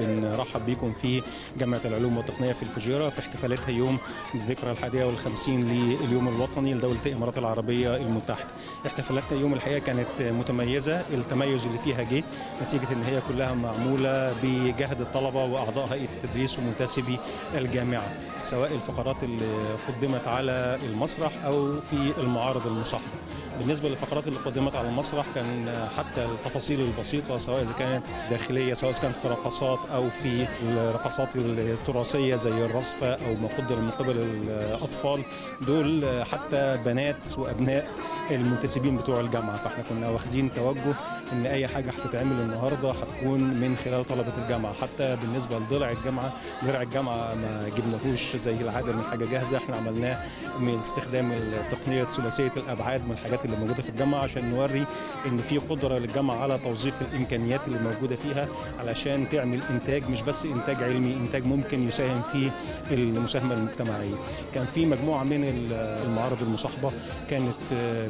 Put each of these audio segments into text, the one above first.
برحب بيكم في جامعة العلوم والتقنية في الفجيرة في احتفالاتها يوم الذكرى الحادية والخمسين لليوم الوطني لدولة الإمارات العربية المتحدة. احتفالاتنا اليوم الحقيقة كانت متميزة، التميز اللي فيها جه نتيجة إن هي كلها معمولة بجهد الطلبة وأعضاء هيئة التدريس ومنتسبي الجامعة، سواء الفقرات اللي قدمت على المسرح أو في المعارض المصاحبة. بالنسبة للفقرات اللي قدمت على المسرح كان حتى التفاصيل البسيطة سواء إذا كانت داخلية سواء كانت في رقصات أو في الرقصات التراثية زي الرصفة أو ما قدر من قبل الأطفال دول حتى بنات وأبناء المنتسبين بتوع الجامعة. فإحنا كنا واخدين توجه إن أي حاجة هتتعمل النهارده هتكون من خلال طلبة الجامعة. حتى بالنسبة لضلع الجامعة ضلع الجامعة ما جبناهوش زي العادة من حاجة جاهزة. إحنا عملناه من استخدام التقنية ثلاثية الأبعاد من الحاجات اللي موجودة في الجامعة عشان نوري إن في قدرة للجامعة على توظيف الإمكانيات اللي موجودة فيها علشان تعمل إنتاج مش بس إنتاج علمي إنتاج ممكن يساهم في المساهمة المجتمعية. كان في مجموعة من المعارض المصاحبة كانت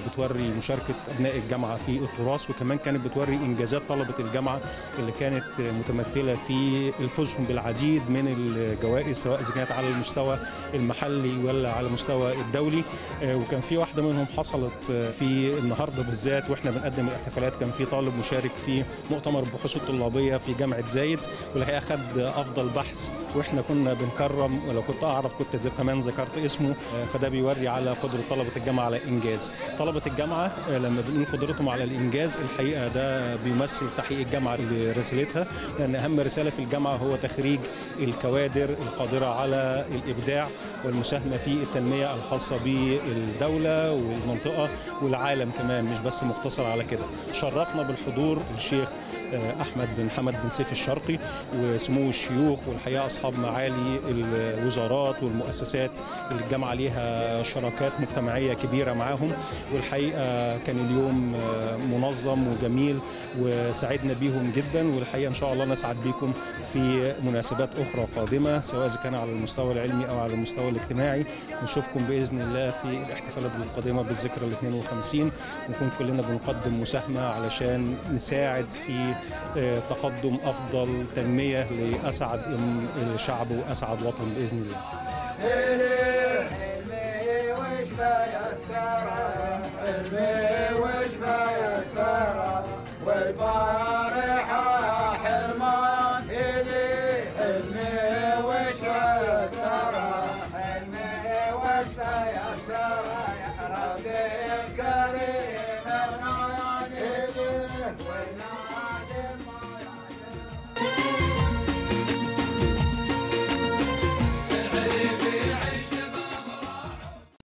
بتوري مشاركة أبناء الجامعة في التراث وكمان كانت بتوري إنجازات طلبة الجامعة اللي كانت متمثلة في الفوزهم بالعديد من الجوائز سواء إذا كانت على المستوى المحلي ولا على المستوى الدولي. وكان في واحدة منهم حصلت في النهارده بالذات وإحنا بنقدم الاحتفالات كان في طالب مشارك في مؤتمر البحوث الطلابية في جامعة زايد. والحقيقة خد أفضل بحث وإحنا كنا بنكرم ولو كنت أعرف كنت كمان ذكرت اسمه فده بيوري على قدرة طلبة الجامعة على الإنجاز. طلبة الجامعة لما بنقول قدرتهم على الإنجاز الحقيقة ده بيمثل تحقيق الجامعة لرسالتها لأن أهم رسالة في الجامعة هو تخريج الكوادر القادرة على الإبداع والمساهمة في التنمية الخاصة بالدولة والمنطقة والعالم كمان مش بس مقتصر على كده. شرفنا بالحضور الشيخ أحمد بن حمد بن سيف الشرقي وسمو الشيوخ والحقيقة أصحاب معالي الوزارات والمؤسسات اللي الجامعة ليها شراكات مجتمعية كبيرة معاهم. والحقيقة كان اليوم منظم وجميل وسعدنا بيهم جدا. والحقيقة إن شاء الله نسعد بيكم في مناسبات أخرى قادمة سواء إذا كان على المستوى العلمي أو على المستوى الاجتماعي. نشوفكم بإذن الله في الاحتفالات القادمة بالذكرى ال 52 ونكون كلنا بنقدم مساهمة علشان نساعد في تقدم أفضل تنمية لأسعد شعب وأسعد وطن بإذن الله. والبعض